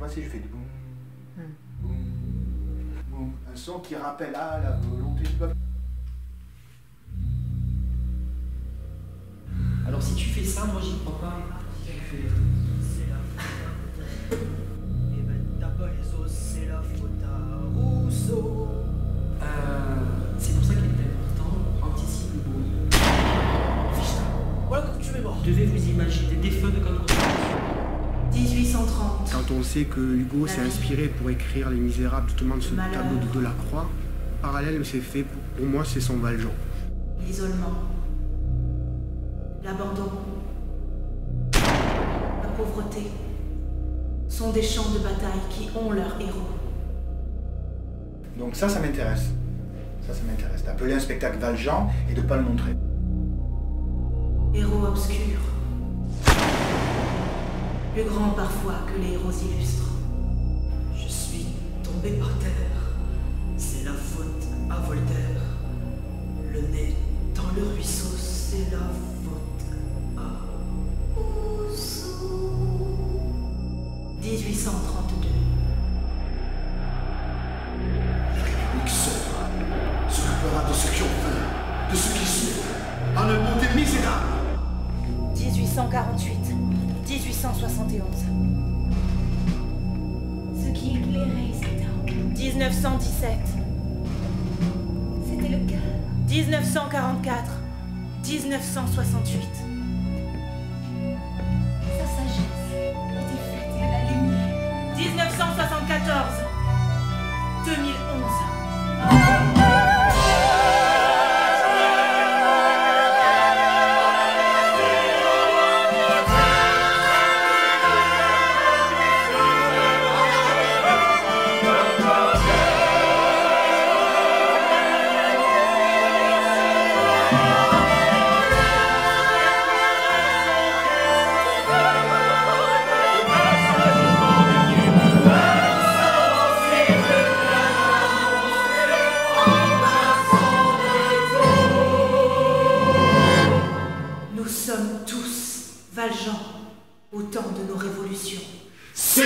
vois, si je fais du boum, Hmm. boum, boum, un son qui rappelle à la volonté du peuple. Alors si tu fais ça, moi j'y crois pas. Eh ben, t'as pas les os, c'est la faute à Rousseau. Euh, c'est pour ça qu'il est important, anticipe le bruit. Voilà comme tu es mort. devez vous imaginer des feux de contre 1830. Quand on sait que Hugo s'est inspiré pour écrire Les Misérables, justement de ce Malheur. tableau de Delacroix, parallèle, c'est fait, pour, pour moi, c'est son Valjean. L'isolement. L'abandon. La pauvreté. Sont des champs de bataille qui ont leurs héros. Donc ça, ça m'intéresse. Ça, ça m'intéresse. D'appeler un spectacle Valjean et de ne pas le montrer. Héros obscurs. Plus grands parfois que les héros illustres. Je suis tombé par terre. C'est la faute à Voltaire. Le nez dans le ruisseau, c'est la faute à Rousseau. 1832. République seule s'occupera de ceux qui ont faim, de ceux qui souffrent. En un mot des misérables. 1848. 1871. Ce qui éclairait cet homme, 1917. c'était le cœur. 1944. 1968. Nous sommes tous Valjean au temps de nos révolutions. C'est